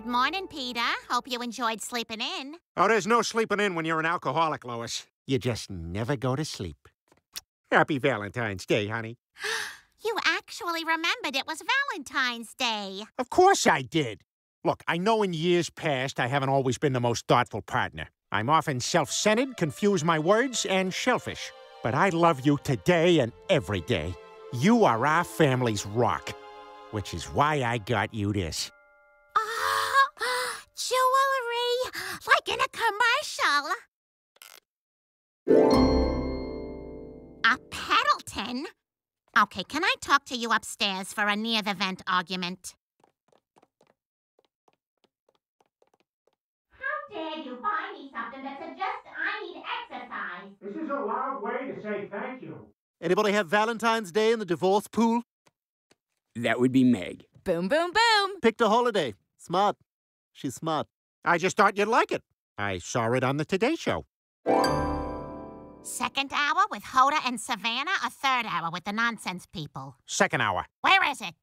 Good morning, Peter. Hope you enjoyed sleeping in. Oh, there's no sleeping in when you're an alcoholic, Lois. You just never go to sleep. Happy Valentine's Day, honey. You actually remembered it was Valentine's Day. Of course I did. Look, I know in years past I haven't always been the most thoughtful partner. I'm often self centered, confuse my words, and shellfish. But I love you today and every day. You are our family's rock, which is why I got you this. Like in a commercial. A Peloton? Okay, can I talk to you upstairs for a near the vent argument? How dare you buy me something that suggests I need exercise? This is a loud way to say thank you. Anybody have Valentine's Day in the divorce pool? That would be Meg. Boom, boom, boom. Picked a holiday. Smart. She's smart. I just thought you'd like it. I saw it on the Today Show. Second hour with Hoda and Savannah, a third hour with the nonsense people. Second hour. Where is it?